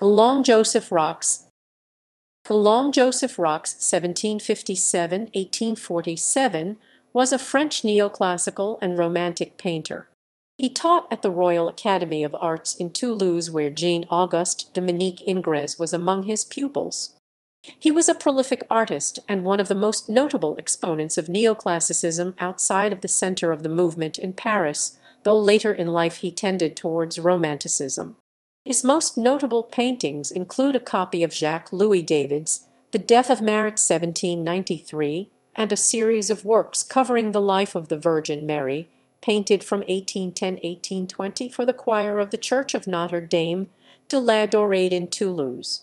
Guillaume Joseph Roques Guillaume Joseph Roques (1757–1847) was a French neoclassical and romantic painter. He taught at the Royal Academy of Arts in Toulouse, where Jean Auguste Dominique Ingres was among his pupils. He was a prolific artist, and one of the most notable exponents of neoclassicism outside of the centre of the movement in Paris, though later in life he tended towards romanticism. His most notable paintings include a copy of Jacques Louis David's The Death of Marat 1793, and a series of works covering the life of the Virgin Mary, painted from 1810-1820 for the choir of the church of Notre Dame de la Daurade in Toulouse.